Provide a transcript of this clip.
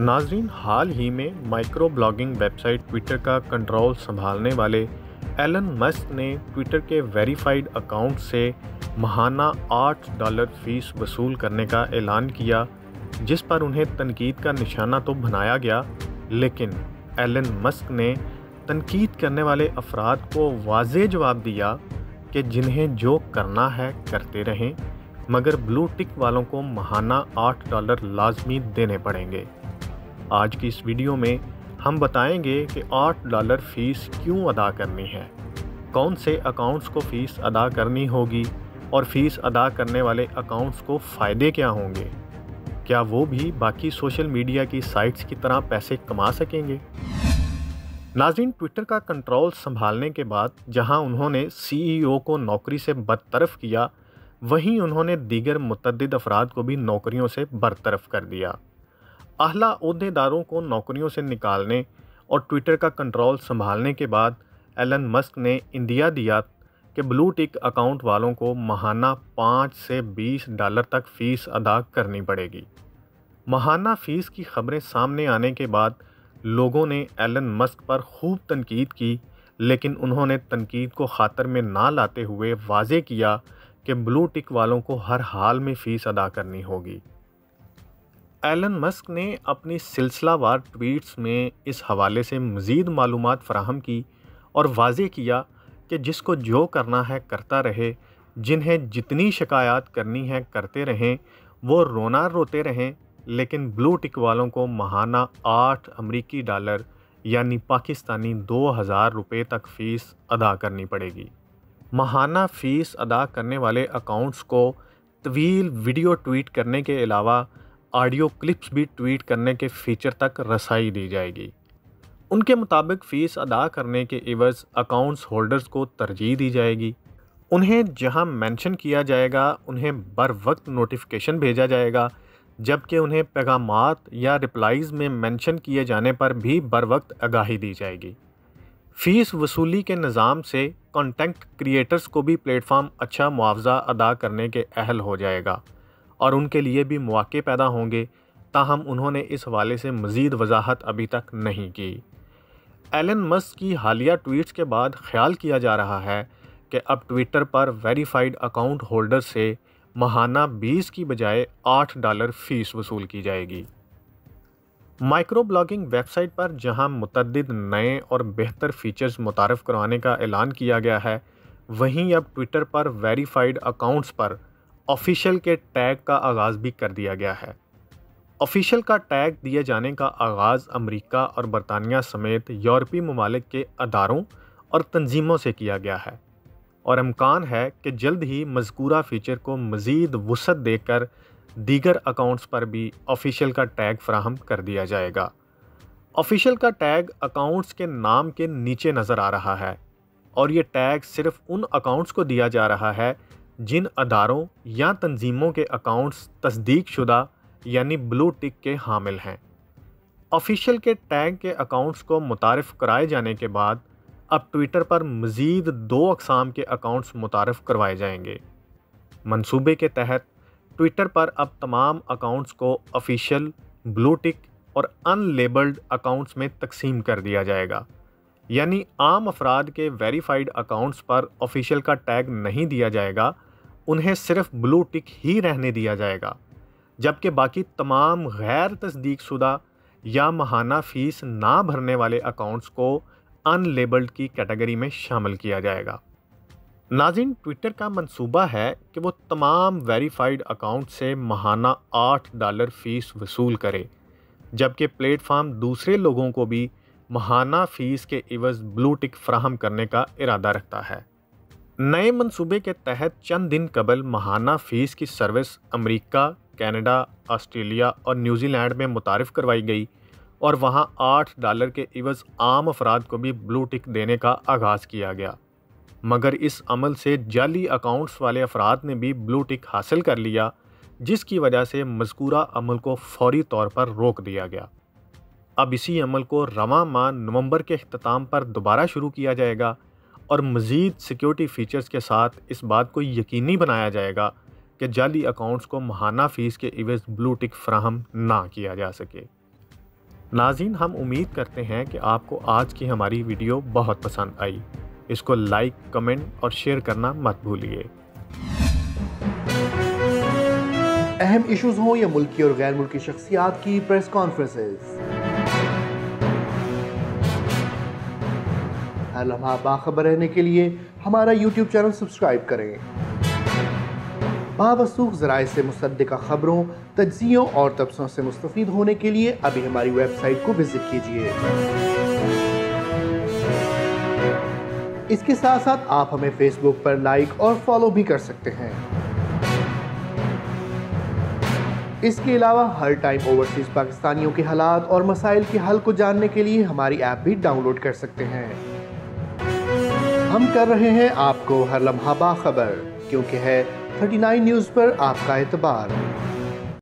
नाजरीन, हाल ही में माइक्रो ब्लॉगिंग वेबसाइट ट्विटर का कंट्रोल संभालने वाले एलन मस्क ने ट्विटर के वेरीफाइड अकाउंट से महाना आठ डॉलर फ़ीस वसूल करने का ऐलान किया, जिस पर उन्हें तनकीद का निशाना तो बनाया गया, लेकिन एलन मस्क ने तनकीद करने वाले अफराद को वाज जवाब दिया कि जिन्हें जो करना है करते रहें, मगर ब्लू टिक वालों को महाना आठ डॉलर लाजमी देने पड़ेंगे। आज की इस वीडियो में हम बताएँगे कि आठ डॉलर फ़ीस क्यों अदा करनी है। कौन से अकाउंट्स को फ़ीस अदा करनी होगी और फ़ीस अदा करने वाले अकाउंट्स को फ़ायदे क्या होंगे? क्या वो भी बाकी सोशल मीडिया की साइट्स की तरह पैसे कमा सकेंगे? नाजिन ट्विटर का कंट्रोल संभालने के बाद जहाँ उन्होंने सीईओ को नौकरी से बरतरफ किया, वहीं उन्होंने दीगर मुतद अफराद को भी नौकरियों से बरतरफ कर दिया। अहला अहदेदारों को नौकरियों से निकालने और ट्विटर का कंट्रोल संभालने के बाद एलन मस्क ने इंडिया दिया कि ब्लू टिक अकाउंट वालों को महाना पाँच से बीस डॉलर तक फ़ीस अदा करनी पड़ेगी। महाना फ़ीस की खबरें सामने आने के बाद लोगों ने एलन मस्क पर खूब तनकीद की, लेकिन उन्होंने तनकीद को ख़ातर में ना लाते हुए वाजे किया कि ब्लू टिक वालों को हर हाल में फ़ीस अदा करनी होगी। एलन मस्क ने अपनी सिलसिलावार ट्वीट्स में इस हवाले से मज़ीद मालूम फ़राहम की और वाजे किया कि जिसको जो करना है करता रहे, जिन्हें जितनी शिकायत करनी है करते रहें, वो रोना रोते रहें, लेकिन ब्लू टिक वालों को महाना आठ अमरीकी डॉलर यानी पाकिस्तानी दो हज़ार रुपये तक फ़ीस अदा करनी पड़ेगी। महाना फ़ीस अदा करने वाले अकाउंट्स को तवील वीडियो ट्वीट करने के अलावा ऑडियो क्लिप्स भी ट्वीट करने के फीचर तक रसाई दी जाएगी। उनके मुताबिक फ़ीस अदा करने के एवज़ अकाउंट्स होल्डर्स को तरजीह दी जाएगी। उन्हें जहाँ मेंशन किया जाएगा, उन्हें बर वक्त नोटिफिकेशन भेजा जाएगा, जबकि उन्हें पैगाम या रिप्लाइज़ में मेंशन किए जाने पर भी बर वक्त आगाही दी जाएगी। फ़ीस वसूली के निज़ाम से कंटेंट क्रिएटर्स को भी प्लेटफॉर्म अच्छा मुआवजा अदा करने के अहल हो जाएगा। और उनके लिए भी मौक़े पैदा होंगे, ताहम उन्होंने इस हवाले से मज़ीद वजाहत अभी तक नहीं की। एलन मस्क की हालिया ट्वीट्स के बाद ख्याल किया जा रहा है कि अब ट्विटर पर वेरीफाइड अकाउंट होल्डर से महाना 20 की बजाय 8 डॉलर फ़ीस वसूल की जाएगी। माइक्रो ब्लॉगिंग वेबसाइट पर जहाँ मुतद नए और बेहतर फ़ीचर्स मुतारफ़ करवाने का ऐलान किया गया है, वहीं अब ट्विटर पर वेरीफाइड अकाउंट्स पर ऑफिशियल के टैग का आगाज़ भी कर दिया गया है। ऑफिशियल का टैग दिए जाने का आगाज़ अमेरिका और बरतानिया समेत यूरोपीय ममालिक के अदारों और तंजीमों से किया गया है और इम्कान है कि जल्द ही मजकूरा फ़ीचर को मज़ीद वसत देकर दीगर अकाउंट्स पर भी ऑफिशियल का टैग फ्राहम कर दिया जाएगा। ऑफिशियल का टैग अकाउंट्स के नाम के नीचे नज़र आ रहा है और ये टैग सिर्फ़ उन अकाउंट्स को दिया जा रहा है जिन अदारों या तंजीमों के अकाउंट्स तस्दीक शुदा यानी ब्लू टिक के हामिल हैं। ऑफिशियल के टैग के अकाउंट्स को मुतारफ़ कराए जाने के बाद, अब ट्विटर पर मज़ीद दो अकसाम के अकाउंट्स मुतारफ़ करवाए जाएँगे। मंसूबे के तहत ट्विटर पर अब तमाम अकाउंट्स को ऑफिशियल ब्लू टिक और अनलेबल्ड अकाउंट्स में तकसीम कर दिया जाएगा। यानी आम अफराद के वेरीफाइड अकाउंट्स पर ऑफिशियल का टैग नहीं दिया जाएगा उन्हें सिर्फ़ ब्लू टिक ही रहने दिया जाएगा, जबकि बाकी तमाम गैर तस्दीक शुदा या महाना फ़ीस ना भरने वाले अकाउंट्स को अनलेबल्ड की कैटेगरी में शामिल किया जाएगा। नाजिन, ट्विटर का मंसूबा है कि वो तमाम वेरीफाइड अकाउंट से महाना आठ डॉलर फ़ीस वसूल करे, जबकि प्लेटफार्म दूसरे लोगों को भी महाना फ़ीस के इवज़ ब्लू टिक फ्राहम करने का इरादा रखता है। नए मंसूबे के तहत चंद दिन कबल महाना फ़ीस की सर्विस अमेरिका, कनाडा, ऑस्ट्रेलिया और न्यूजीलैंड में मुतारफ़ करवाई गई और वहाँ आठ डॉलर के इवज़ आम अफराद को भी ब्लू टिक देने का आगाज़ किया गया। मगर इस अमल से जाली अकाउंट्स वाले अफराद ने भी ब्लू टिक हासिल कर लिया जिसकी वजह से मजकूरा अमल को फौरी तौर पर रोक दिया गया। अब इसी अमल को रवा माह नवंबर के अख्ताम पर दोबारा शुरू किया जाएगा। और मज़ीद सिक्योरिटी फ़ीचर्स के साथ इस बात को यकीनी बनाया जाएगा कि जाली अकाउंट्स को महाना फ़ीस के इवज़ ब्लू टिक फ्राहम ना किया जा सके। नाजिन हम उम्मीद करते हैं कि आपको आज की हमारी वीडियो बहुत पसंद आई। इसको लाइक कमेंट और शेयर करना मत भूलिए। अहम इश्यूज़ हों या मुल्की और गैर मुल्की शख्सियात की प्रेस कॉन्फ्रेंसेस हर लम्हा बाखबर रहने के लिए हमारा यूट्यूब चैनल सब्सक्राइब करें। बावसूख ज़राए से मुसदा ख़बरों, तजियों और तबसों से मुस्तफ़ होने के लिए अभी हमारी वेबसाइट को विज़िट कीजिए। इसके साथ साथ आप हमें फेसबुक पर लाइक और फॉलो भी कर सकते हैं। इसके अलावा हर टाइम ओवरसीज पाकिस्तानियों के हालात और मसाइल के हल को जानने के लिए हमारी ऐप भी डाउनलोड कर सकते हैं। हम कर रहे हैं आपको हर लम्हा बाखबर, क्योंकि है 39 न्यूज़ पर आपका एतबार